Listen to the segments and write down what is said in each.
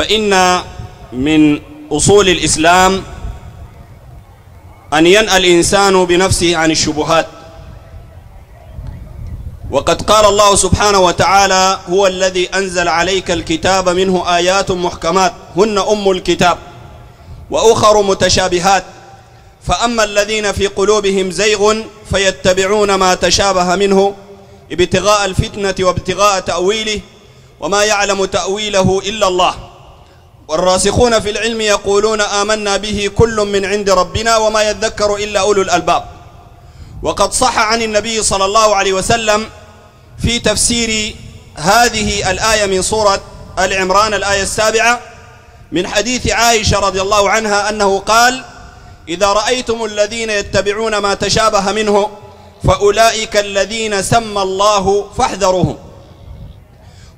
فإن من أصول الإسلام أن ينأى الإنسان بنفسه عن الشبهات. وقد قال الله سبحانه وتعالى هو الذي أنزل عليك الكتاب منه آيات محكمات هن أم الكتاب وأخر متشابهات. فأما الذين في قلوبهم زيغ فيتبعون ما تشابه منه ابتغاء الفتنة وابتغاء تأويله وما يعلم تأويله إلا الله. والراسخون في العلم يقولون آمنا به كل من عند ربنا وما يذكر إلا أولو الألباب. وقد صح عن النبي صلى الله عليه وسلم في تفسير هذه الآية من سورة العمران الآية السابعة من حديث عائشة رضي الله عنها أنه قال إذا رأيتم الذين يتبعون ما تشابه منه فأولئك الذين سمى الله فاحذروهم.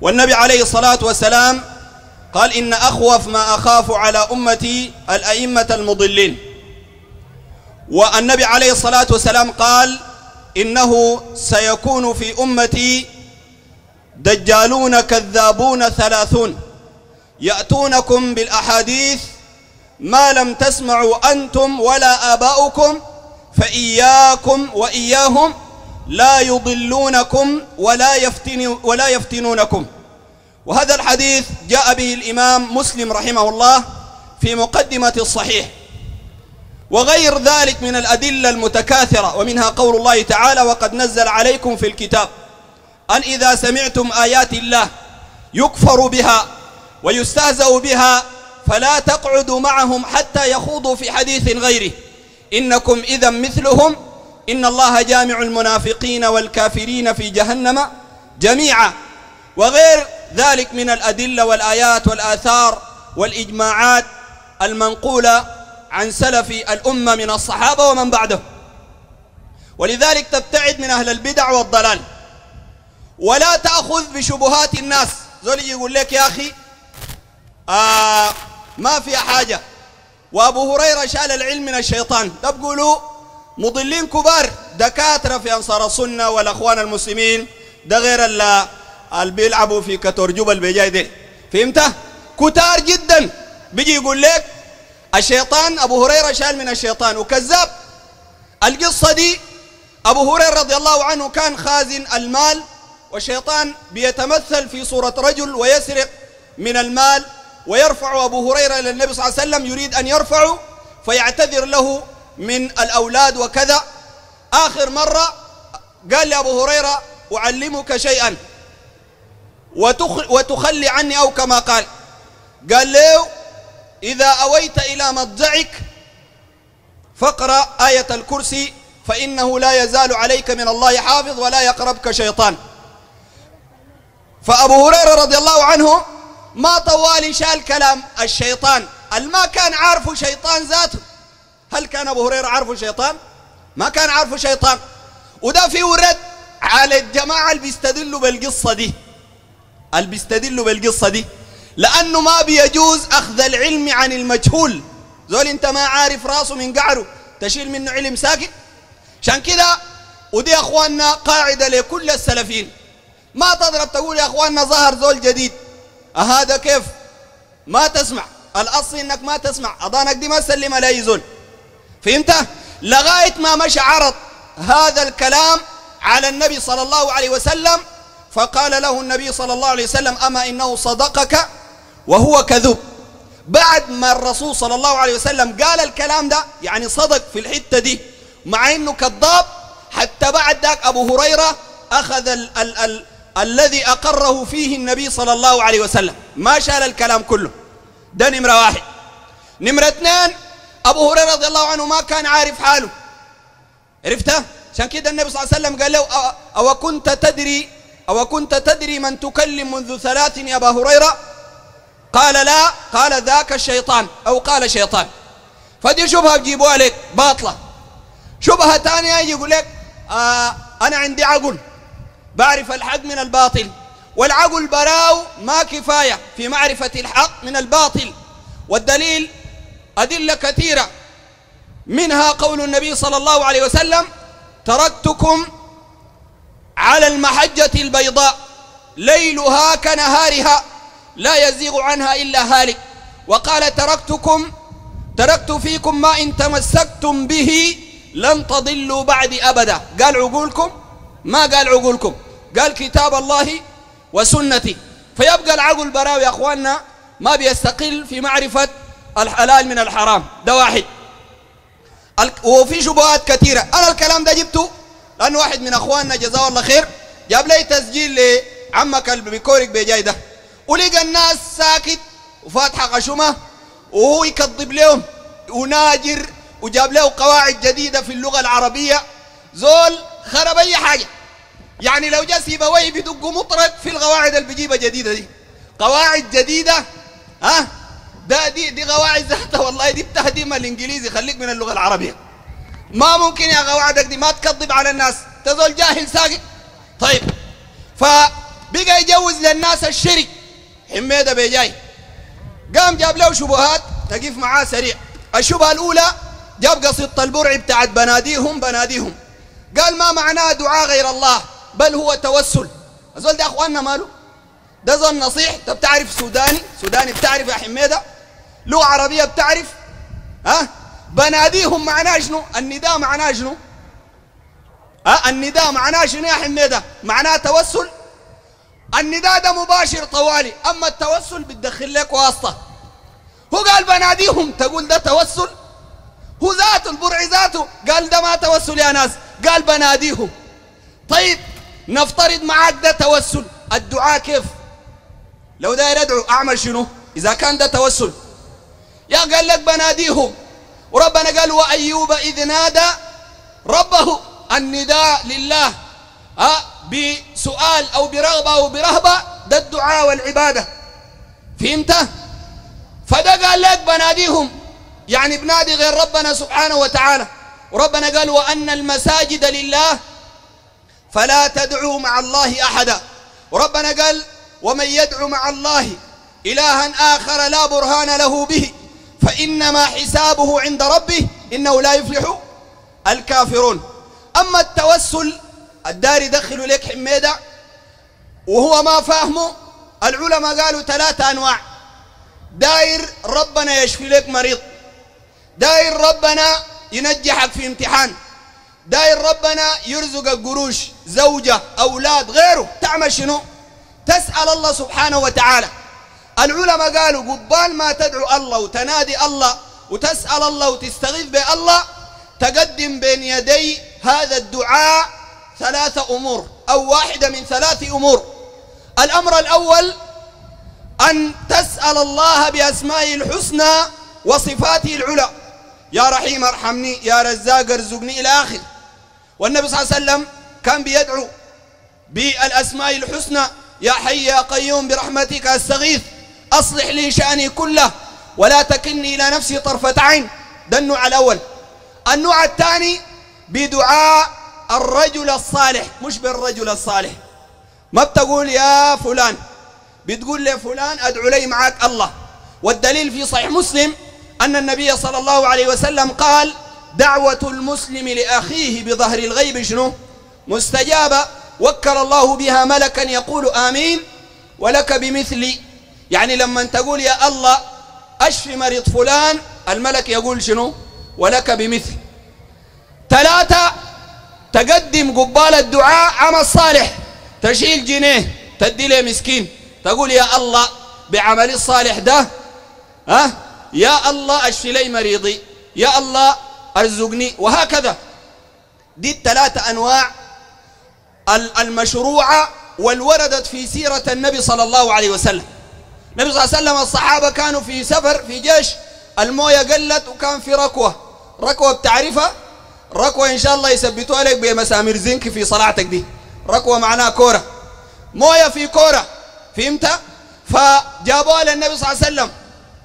والنبي عليه الصلاة والسلام قال إن أخوف ما أخاف على أمتي الأئمة المضلين. والنبي عليه الصلاة والسلام قال إنه سيكون في أمتي دجالون كذابون ثلاثون. يأتونكم بالأحاديث ما لم تسمعوا أنتم ولا آباؤكم فإياكم وإياهم لا يضلونكم ولا, يفتن ولا يفتنونكم. وهذا الحديث جاء به الإمام مسلم رحمه الله في مقدمة الصحيح. وغير ذلك من الأدلة المتكاثرة ومنها قول الله تعالى وقد نزل عليكم في الكتاب أن إذا سمعتم آيات الله يكفر بها ويستهزأ بها فلا تقعدوا معهم حتى يخوضوا في حديث غيره. إنكم إذا مثلهم إن الله جامع المنافقين والكافرين في جهنم جميعا. وغير ذلك من الأدلة والآيات والآثار والإجماعات المنقولة عن سلف الأمة من الصحابة ومن بعده. ولذلك تبتعد من أهل البدع والضلال. ولا تأخذ بشبهات الناس. زول يقول لك يا أخي آه ما في حاجة. وأبو هريرة شال العلم من الشيطان. تقولوا مضلين كبار. دكاترة في أنصار السنة والأخوان المسلمين. ده غير اللي بيلعبوا في كتورجوب البيجاي دي فهمت؟ كتار جدا. بيجي يقول لك الشيطان أبو هريرة شال من الشيطان وكذاب. القصة دي أبو هريرة رضي الله عنه كان خازن المال والشيطان بيتمثل في صورة رجل ويسرق من المال ويرفع أبو هريرة إلى النبي صلى الله عليه وسلم يريد أن يرفعه فيعتذر له من الأولاد وكذا. آخر مرة قال لأبو هريرة أعلمك شيئا. وتخلي عني أو كما قال. قال له إذا أويت إلى مضجعك فاقرأ آية الكرسي فإنه لا يزال عليك من الله حافظ ولا يقربك شيطان. فأبو هريرة رضي الله عنه ما طوالي شال كلام الشيطان الما كان عارفه شيطان ذاته؟ هل كان أبو هريرة عارفه شيطان؟ ما كان عارفه شيطان. وده في ورد على الجماعة اللي بيستدلوا بالقصة دي. اللي بيستدلوا بالقصة دي. لأنه ما بيجوز أخذ العلم عن المجهول. زول أنت ما عارف راسه من قعره تشيل منه علم ساكت عشان كده ودي أخواننا قاعدة لكل السلفين ما تضرب تقول يا أخواننا ظهر زول جديد. هذا كيف؟ ما تسمع. الأصل إنك ما تسمع. أضانك دي ما تسلم لا يزول فهمت؟ لغاية ما مشى عرض هذا الكلام على النبي صلى الله عليه وسلم فقال له النبي صلى الله عليه وسلم أما إنه صدقك وهو كذوب بعد ما الرسول صلى الله عليه وسلم قال الكلام ده يعني صدق في الحتة دي مع إنه كذاب حتى بعد ذاك أبو هريرة أخذ ال ال ال الذي أقره فيه النبي صلى الله عليه وسلم. ما شال الكلام كله. ده نمرة واحد. نمرة اثنين أبو هريرة رضي الله عنه ما كان عارف حاله. عرفته؟ عشان كده النبي صلى الله عليه وسلم قال له أو كنت تدري أو كنت تدري من تكلم منذ ثلاث يا أبا هريرة؟ قال لا قال ذاك الشيطان أو قال شيطان. فدي شبهة بجيبوها لك باطلة. شبهة ثانية يجي يقول لك آه أنا عندي عقل بعرف الحق من الباطل والعقل براو ما كفاية في معرفة الحق من الباطل. والدليل أدلة كثيرة. منها قول النبي صلى الله عليه وسلم تركتكم على المحجة البيضاء ليلها كنهارها لا يزيغ عنها إلا هالك. وقال تركتكم تركت فيكم ما إن تمسكتم به لن تضلوا بعد أبدا. قال عقولكم؟ ما قال عقولكم؟ قال كتاب الله وسنتي. فيبقى العقل براوي يا أخواننا ما بيستقل في معرفة الحلال من الحرام. ده واحد. وفي شبهات كثيرة. أنا الكلام ده جبته لأن واحد من أخواننا جزاه الله خير جاب لي تسجيل لعمك البيكوريك بيجاي ده ولقى الناس ساكت وفاتحة غشمة وهو يكذب لهم وناجر وجاب له قواعد جديدة في اللغة العربية. زول خرب أي حاجة. يعني لو جاء سيبويه بدق مطرد في القواعد اللي بيجيبها جديدة دي. قواعد جديدة ها؟ ده دي دي قواعد ذاتها والله دي بتهدم الإنجليزي خليك من اللغة العربية. ما ممكن يا قواعدك دي ما تكذب على الناس. تزول جاهل ساقط طيب فبقى يجوز للناس الشرك. حميدة بيجاي. قام جاب له شبهات تقف معاه سريع. الشبهة الأولى جاب قصيدة البرع بتاعت بناديهم بناديهم. قال ما معناه دعاء غير الله بل هو توسل. الزول ده أخواننا ماله ده زول نصيح انت بتعرف سوداني؟ سوداني بتعرف يا حميدة؟ لغة عربية بتعرف؟ ها؟ بناديهم معناه شنو؟ النداء معناه شنو؟ ها؟ النداء معناه شنو يا حميدة؟ معناه توسل؟ النداء ده مباشر طوالي أما التوسل بتدخل لك واسطة. هو قال بناديهم تقول ده توسل؟ هو ذاته البرع ذاته. قال ده ما توسل يا ناس قال بناديهم. طيب نفترض معاك ده توسل الدعاء كيف؟ لو داير ادعو أعمل شنو؟ إذا كان ده توسل. يا قال لك بناديهم وربنا قال وأيوب إذ نادى ربه النداء لله. بسؤال أو برغبة أو برهبة ده الدعاء والعبادة. فهمت؟ فده قال لك بناديهم. يعني بنادي غير ربنا سبحانه وتعالى. وربنا قال وأن المساجد لله فلا تدعوا مع الله أحدا. وربنا قال ومن يدعو مع الله إلها آخر لا برهان له به. فإنما حسابه عند ربه إنه لا يفلح الكافرون. أما التوسل الدار يدخل لك حميدة وهو ما فاهمه العلماء قالوا ثلاثة أنواع. داير ربنا يشفي لك مريض. داير ربنا ينجحك في امتحان. داير ربنا يرزقك قروش زوجة أولاد غيره. تعمل شنو؟ تسأل الله سبحانه وتعالى. العلماء قالوا قبال ما تدعو الله وتنادي الله وتسأل الله وتستغيث بالله تقدم بين يدي هذا الدعاء ثلاثة أمور أو واحدة من ثلاث أمور. الأمر الأول أن تسأل الله بأسمائه الحسنى وصفاته العلى. يا رحيم ارحمني يا رزاق ارزقني إلى آخر. والنبي صلى الله عليه وسلم كان بيدعو بالأسماء الحسنى يا حي يا قيوم برحمتك أستغيث. أصلح لي شأني كله ولا تكلني إلى نفسي طرفة عين. ده النوع الأول. النوع الثاني بدعاء الرجل الصالح مش بالرجل الصالح. ما بتقول يا فلان بتقول لفلان أدعو لي معك الله. والدليل في صحيح مسلم أن النبي صلى الله عليه وسلم قال دعوة المسلم لأخيه بظهر الغيب شنو؟ مستجابة. وكل الله بها ملكا يقول آمين. ولك بمثلي يعني لما تقول يا الله أشفي مريض فلان الملك يقول شنو؟ ولك بمثل. ثلاثة تقدم قبال الدعاء عمل صالح تشيل جنيه تدي له مسكين. تقول يا الله بعمل الصالح ده ها؟ يا الله أشفي لي مريضي يا الله أرزقني وهكذا. دي الثلاثة أنواع المشروعة والوردت في سيرة النبي صلى الله عليه وسلم. النبي صلى الله عليه وسلم الصحابة كانوا في سفر في جيش الموية قلت وكان في ركوة. ركوة بتعرفها؟ ركوة إن شاء الله يثبتوها لك بمسامير زنك في صلاتك دي. ركوة معناها كورة. موية في كورة. فهمت؟ فجابوها للنبي صلى الله عليه وسلم.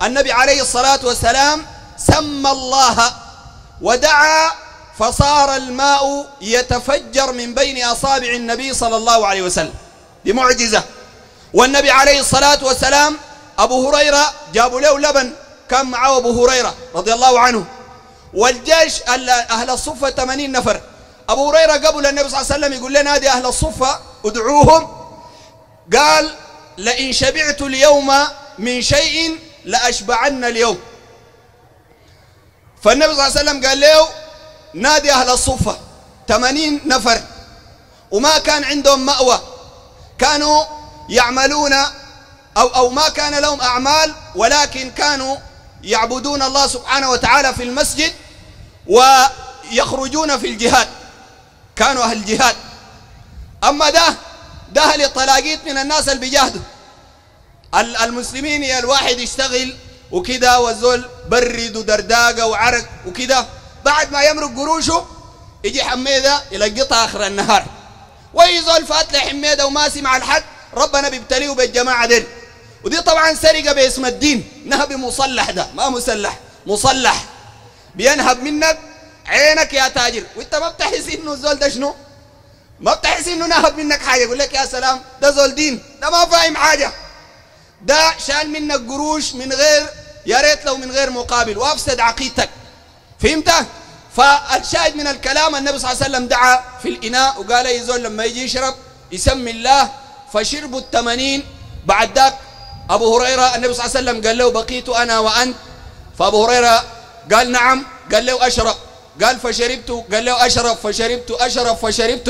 النبي عليه الصلاة والسلام سمى الله ودعا فصار الماء يتفجر من بين أصابع النبي صلى الله عليه وسلم. دي معجزة. والنبي عليه الصلاة والسلام أبو هريرة جابوا له لبن كان معه أبو هريرة رضي الله عنه. والجيش أهل الصفة 80 نفر. أبو هريرة قبل النبي صلى الله عليه وسلم يقول لنا هذه أهل الصفة ادعوهم. قال لئن شبعت اليوم من شيء لأشبعن اليوم. فالنبي صلى الله عليه وسلم قال له نادي أهل الصفة 80 نفر. وما كان عندهم مأوى. كانوا يعملون أو, أو ما كان لهم أعمال ولكن كانوا يعبدون الله سبحانه وتعالى في المسجد ويخرجون في الجهاد. كانوا أهل الجهاد. أما ده ده أهل الطلاقيت من الناس اللي بيجاهدوا. المسلمين يا الواحد يشتغل وكده والزول برد ودرداقة وعرق وكده. بعد ما يمرق قروشه يجي حميدة يلقطها آخر النهار. ويزول فات حميدة وماسي مع الحد ربنا بيبتليه بالجماعة دي ودي طبعا سرقة باسم الدين. نهب مصلح ده. ما مسلح. مصلح. بينهب منك عينك يا تاجر. وانت ما بتحس إنه الزول ده شنو؟ ما بتحس إنه نهب منك حاجة. يقول لك يا سلام ده زول دين. ده ما فاهم حاجة. ده شال منك قروش من غير يا ريت لو من غير مقابل. وأفسد عقيدتك. فهمت؟ فالشاهد من الكلام النبي صلى الله عليه وسلم دعا في الإناء. وقال أي زول لما يجي يشرب يسمي الله فشربوا الثمانين بعد ذاك أبو هريرة النبي صلى الله عليه وسلم قال له بقيت أنا وأنت. فأبو هريرة قال نعم. قال له أشرب. قال فشربت. قال له أشرب. فشربت. أشرب. فشربت.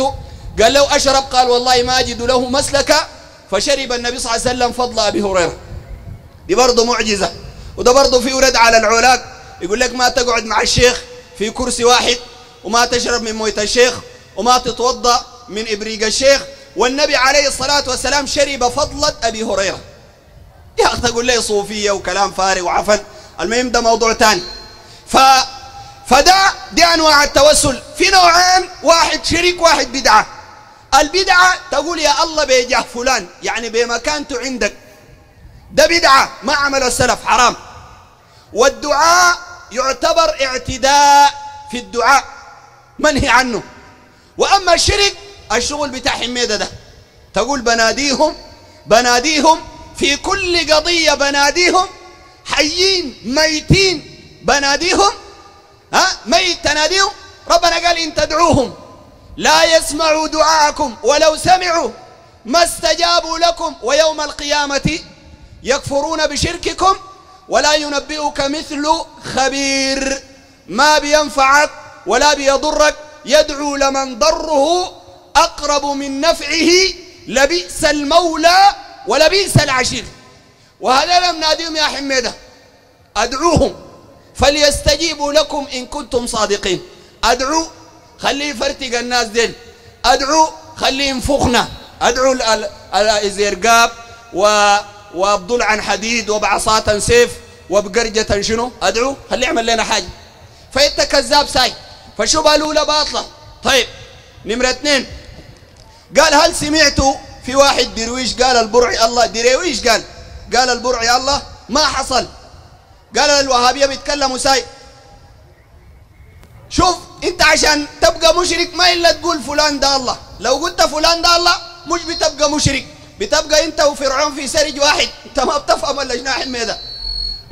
قال له أشرب. قال والله ما أجد له مسلكا فشرب النبي صلى الله عليه وسلم فضل أبي هريرة. دي برضه معجزة. وده برضه في ورد على العلاق. يقول لك ما تقعد مع الشيخ في كرسي واحد وما تشرب من مويه الشيخ وما تتوضأ من إبريق الشيخ والنبي عليه الصلاة والسلام شرب فضلة أبي هريرة. يا أخي تقول لي صوفية وكلام فارغ وعفن. المهم ده موضوع ثاني ف فده دي أنواع التوسل. في نوعين واحد شريك واحد بدعة. البدعة تقول يا الله بيجاه فلان يعني بمكانته عندك. ده بدعة ما عمل السلف حرام. والدعاء يعتبر اعتداء في الدعاء. منهي عنه. وأما الشرك الشغل بتاع حميدة ده. تقول بناديهم بناديهم في كل قضية بناديهم حيين ميتين بناديهم ها ميت تناديهم. ربنا قال إن تدعوهم. لا يسمعوا دعاءكم ولو سمعوا ما استجابوا لكم ويوم القيامة يكفرون بشرككم ولا ينبئك مثل خبير. ما بينفعك ولا بيضرك يدعو لمن ضره أقرب من نفعه لبئس المولى ولبئس العشير. وهذا لم ناديهم يا حميدة. أدعوهم. فليستجيبوا لكم إن كنتم صادقين. أدعو خليه يفرتق الناس دين أدعو خليه ينفخنا. أدعو الزرقاب و وابضل عن حديد وبعصاة سيف وبقرجة شنو؟ أدعو خليه يعمل لنا حاجة. فأنت كذاب ساي. فالشبهة الأولى باطلة؟ طيب. نمرة اثنين. قال هل سمعتوا في واحد درويش قال البرعي الله. درويش قال؟ قال البرعي الله ما حصل. قال الوهابية بيتكلموا ساي. شوف انت عشان تبقى مشرك ما إلا تقول فلان ده الله. لو قلت فلان ده الله مش بتبقى مشرك. بتبقى انت وفرعون في سرج واحد. انت ما بتفهم إلا جناح الميدة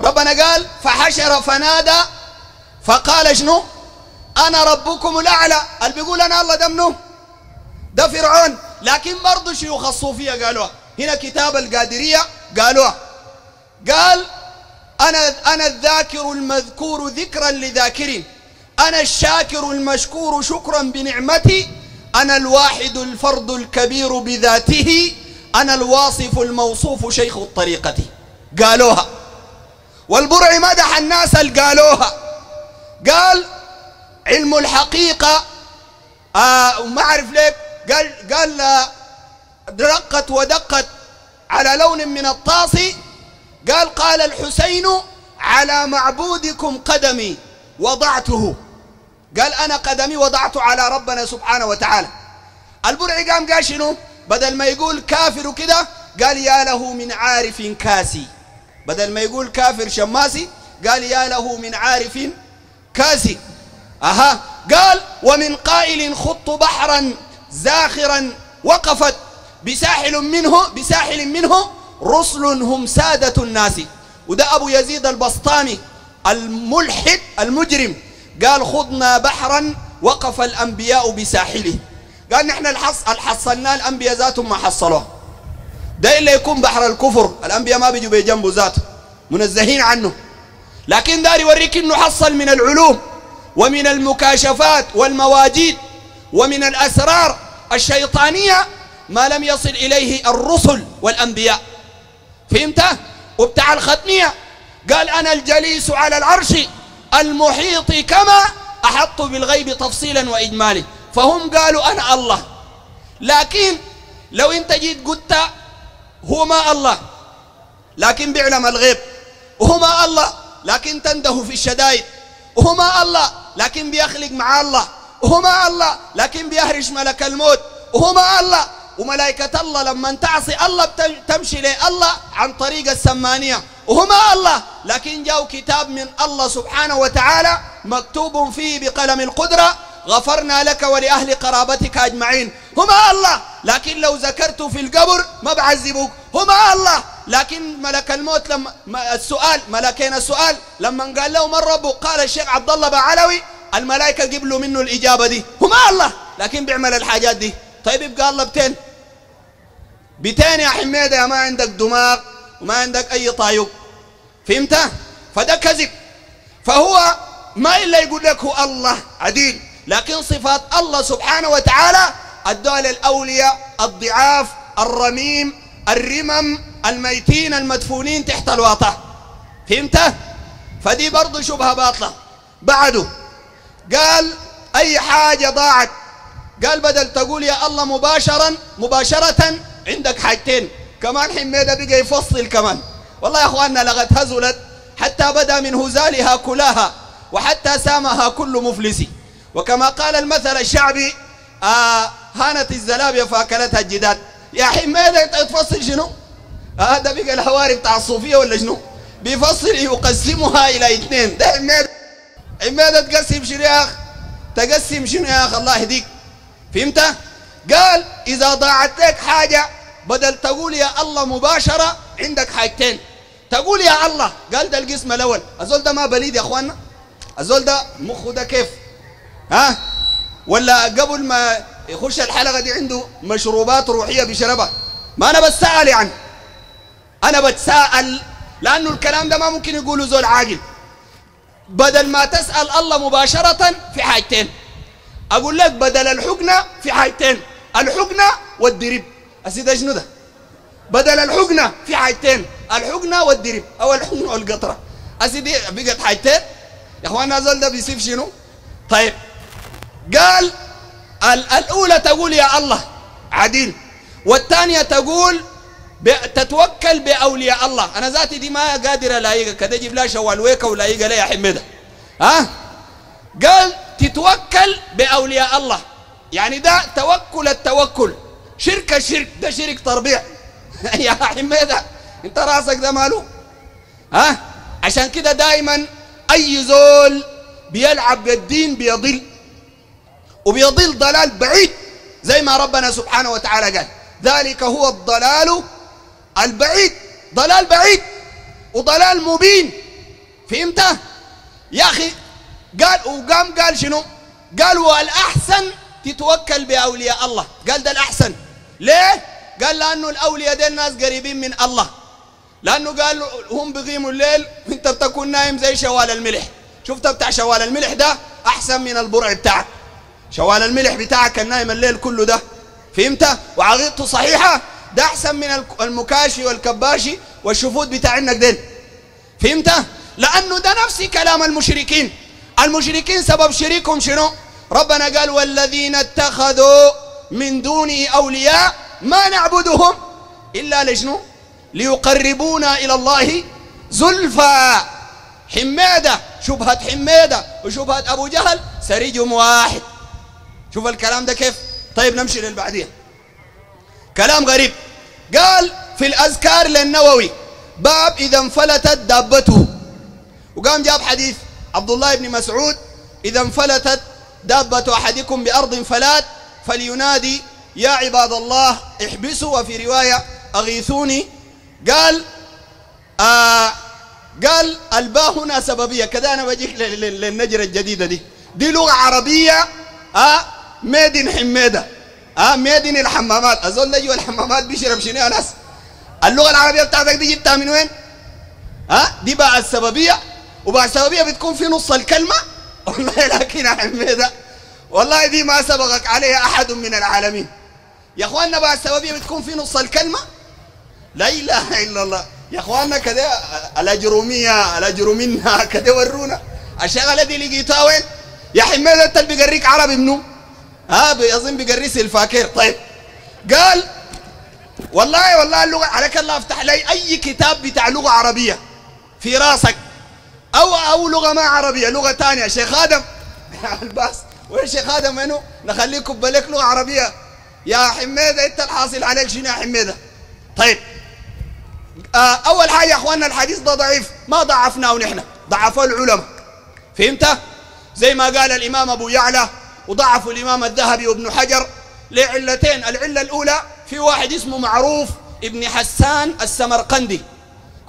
ربنا قال فحشر فنادى. فقال شنو؟ أنا ربكم الأعلى. اللي بيقول أنا الله ده منو؟ ده فرعون. لكن برضه شيوخ الصوفية قالوها. هنا كتاب القادرية قالوها. قال أنا أنا الذاكر المذكور ذكرا لذاكر أنا الشاكر المشكور شكرا بنعمتي. أنا الواحد الفرد الكبير بذاته. أنا الواصف الموصوف شيخ الطريقة. قالوها. والبرع مدح الناس قالوها قال علم الحقيقة. آه وما أعرف ليك قال قال رقت ودقت على لون من الطاس. قال قال الحسين على معبودكم قدمي وضعته. قال أنا قدمي وضعته على ربنا سبحانه وتعالى. البرعي قام قال شنو؟ بدل ما يقول كافر وكده قال يا له من عارف كاسي. بدل ما يقول كافر شماسي قال يا له من عارف كاسي. أها. قال ومن قائل خط بحرا زاخرا وقفت بساحل منه بساحل منه رسل هم سادة الناس. وده أبو يزيد البسطامي الملحد المجرم. قال خضنا بحرا وقف الأنبياء بساحله. قال نحن الحص الحصلنا الأنبياء ذاتهم ما حصلوه ده إلا يكون بحر الكفر. الأنبياء ما بيجوا بجنبه ذاته منزهين عنه. لكن داري يوريك إنه حصل من العلوم ومن المكاشفات والمواجيد. ومن الأسرار الشيطانية ما لم يصل إليه الرسل والأنبياء. فهمت؟ وبتاع الختميه قال أنا الجليس على العرش المحيط كما أحط بالغيب تفصيلا واجمالا. فهم قالوا أنا الله. لكن لو أنت جيت قلت هو ما الله لكن بيعلم الغيب. وهو ما الله لكن تنده في الشدائد. وهو ما الله لكن بيخلق مع الله. وهو ما الله لكن بيهرش ملك الموت. وهو ما الله. وملائكة الله لما تعصي الله تمشي الله عن طريق السمانية. وهو ما الله. لكن جاء كتاب من الله سبحانه وتعالى مكتوب فيه بقلم القدرة غفرنا لك ولأهل قرابتك أجمعين. هما الله. لكن لو ذكرت في القبر ما بعذبوك. هما الله. لكن ملك الموت لما السؤال ملكين السؤال. لما قال له من ربك؟ قال الشيخ عبد الله بعلوي الملائكة قبلوا منه الإجابة دي. هما الله لكن بيعمل الحاجات دي. طيب يبقى الله بتين. بتين يا حميدة يا ما عندك دماغ وما عندك أي طايق. فهمت؟ فده كذب. فهو ما إلا يقول لك هو الله عديل. لكن صفات الله سبحانه وتعالى الدول الأولياء الضعاف الرميم الرمم الميتين المدفونين تحت الواطة. فهمت؟ فدي برضو شبهة باطلة. بعده قال أي حاجة ضاعت؟ قال بدل تقول يا الله مباشرا مباشرة عندك حاجتين كمان حميدة بقى يفصل كمان. والله يا أخواننا لغت هزلت حتى بدا من هزالها كلاها وحتى سامها كل مفلسي. وكما قال المثل الشعبي آه هانت الزلابية فاكلتها الجداد. يا حميدة انت تفصل شنو؟ هذا آه بقى الهواري بتاع الصوفية ولا شنو؟ بيفصل يقسمها إلى اثنين. ده حميدة حميدة تقسم شنو يا أخ؟ تقسم شنو يا أخ؟ الله يهديك. فهمت؟ قال إذا ضاعت لك حاجة بدل تقول يا الله مباشرة عندك حاجتين. تقول يا الله قال ده القسم الأول. الزول ده ما بليد يا أخوانا الزول ده مخه ده كيف؟ ها؟ ولا قبل ما يخش الحلقة دي عنده مشروبات روحية بيشربها ما أنا بتساءل يعني. أنا بتساءل لأنه الكلام ده ما ممكن يقوله زول عاقل. بدل ما تسأل الله مباشرة في حاجتين. أقول لك بدل الحقنة في حاجتين. الحقنة والدرب. أسيد شنو ده؟ بدل الحقنة في حاجتين. الحقنة والدرب. أو الحقنة والقطرة. أسيدي بقت حاجتين. يا أخوانا زول ده بيصير شنو؟ طيب. قال الأولى تقول يا الله عديل. والثانية تقول تتوكل بأولياء الله. أنا ذاتي دي ما قادر ألاقيها كده أجيب لها شوال ويكا ولاقيها لها يا حميدة ها؟ قال تتوكل بأولياء الله. يعني ده توكل التوكل. شرك الشرك ده شرك تربيع. يا حميدة انت راسك ده ماله؟ ها؟ عشان كده دائما أي زول بيلعب بالدين بيضل. وبيضل ضلال بعيد زي ما ربنا سبحانه وتعالى قال. ذلك هو الضلال البعيد ضلال بعيد وضلال مبين. فهمت؟ يا أخي قال وقام قال شنو؟ قال والأحسن تتوكل بأولياء الله. قال ده الأحسن. ليه؟ قال لأنه الأولياء دي الناس قريبين من الله. لأنه قال هم بيقيموا الليل وانت بتكون نايم زي شوال الملح. شفت بتاع شوال الملح ده؟ أحسن من البرع بتاعك. شوال الملح بتاعك النايم الليل كله ده. فهمت؟ وعقيدته صحيحة. ده أحسن من المكاشي والكباشي والشفوت بتاع انك دين فهمت؟ لأنه ده نفس كلام المشركين. المشركين سبب شريكهم شنو؟ ربنا قال والذين اتخذوا من دونه أولياء ما نعبدهم إلا لشنو؟ ليقربونا إلى الله زلفى. حميدة شبهة حميدة وشبهة أبو جهل سريجهم واحد. شوف الكلام ده كيف؟ طيب نمشي للبعدين. كلام غريب. قال في الأذكار للنووي باب إذا انفلتت دابته. وقام جاب حديث عبد الله بن مسعود إذا انفلتت دابة أحدكم بأرض فلات فلينادي يا عباد الله احبسوا. وفي رواية أغيثوني. قال آه قال الباء هنا سببية. كذا أنا بجيك للنجرة الجديدة دي. دي لغة عربية آه ميدن حميدة آه ميدن الحمامات أظن نجوا الحمامات بيشرب شنو يا ناس اللغة العربية بتاعتك دي جبتها من وين؟ ها؟ دي باء السببية وباء السببية بتكون في نص الكلمة والله لكن يا حميدة والله دي ما سبقك عليها أحد من العالمين يا إخواننا باء السببية بتكون في نص الكلمة لا إله إلا الله يا إخواننا كده الأجرومية الأجرومينا كده ورونا الشغلة دي لقيتها وين؟ يا حميدة أنت اللي بيقريك عربي منو؟ ها بيظن بيقريس الفاكر طيب. قال والله والله اللغة عليك الله أفتح لي أي كتاب بتاع لغة عربية في راسك. أو أو لغة ما عربية لغة ثانية شيخ آدم الباس وين شيخ آدم؟ وينه نخليكم بلك لغة عربية. يا حميدة أنت الحاصل عليك شنو يا حميدة؟ طيب. آه أول حاجة يا أخواننا الحديث ده ضعيف. ما ضعفناه نحن ضعفه العلماء. فهمت؟ زي ما قال الإمام أبو يعلى وضعفوا الإمام الذهبي وابن حجر لعلتين العلة الأولى في واحد اسمه معروف ابن حسان السمرقندي.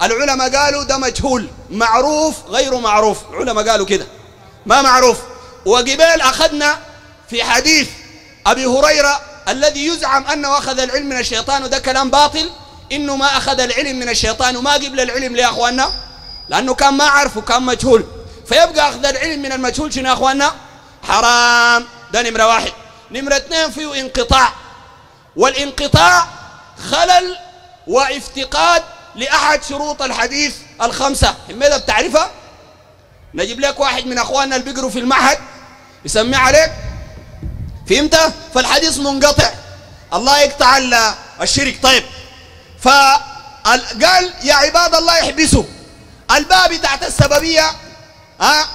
العلماء قالوا ده مجهول معروف غير معروف العلماء قالوا كده. ما معروف؟ وقبل أخذنا في حديث أبي هريرة الذي يزعم أنه أخذ العلم من الشيطان وده كلام باطل إنه ما أخذ العلم من الشيطان وما قبل العلم ليه أخواننا لأنه كان ما عرف وكان مجهول. فيبقى أخذ العلم من المجهول شنو يا أخواننا؟ حرام. ده نمرة واحد. نمرة اثنين فيه انقطاع. والانقطاع خلل وافتقاد لأحد شروط الحديث الخمسة. ماذا بتعرفها؟ نجيب لك واحد من أخواننا اللي بيقروا في المعهد. يسمي عليك. فهمت؟ فالحديث منقطع. الله يقطع الشرك. طيب. فقال يا عباد الله يحبسوا الباب تحت السببية ها؟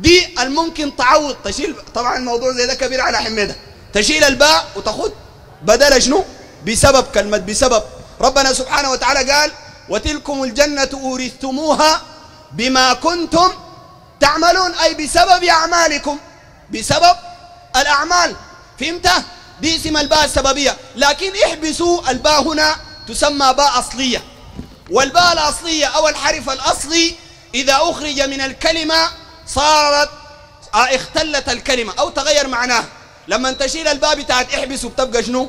دي الممكن تعوض تشيل طبعا الموضوع زي ده كبير على حميده تشيل الباء وتاخذ بدل شنو؟ بسبب كلمة بسبب. ربنا سبحانه وتعالى قال وتلكم الجنة أورثتموها بما كنتم تعملون. أي بسبب أعمالكم. بسبب الأعمال. فهمت؟ دي اسم الباء السببية. لكن احبسوا الباء هنا تسمى باء أصلية. والباء الأصلية أو الحرف الأصلي إذا أخرج من الكلمة صارت اختلت الكلمة أو تغير معناها. لما تشيل الباء بتاعت احبسوا بتبقى شنو؟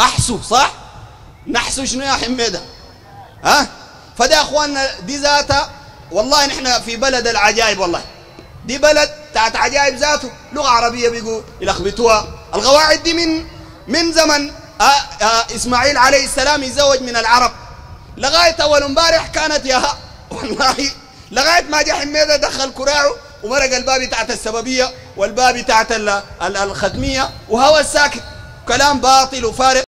أحسوا صح؟ نحسوا شنو يا حميدة؟ ها؟ فده أخواننا دي ذاتها والله نحن في بلد العجائب والله. دي بلد بتاعت عجائب ذاته لغة عربية بيقوا يلخبطوها. القواعد دي من من زمن آآ آآ إسماعيل عليه السلام يزوج من العرب. لغاية أول امبارح كانت يا والله لغاية ما جاء حميدة دخل كراعه ومرق الباب بتاعت السببية والباب بتاعت الختمية وهو الساكت كلام باطل وفارغ.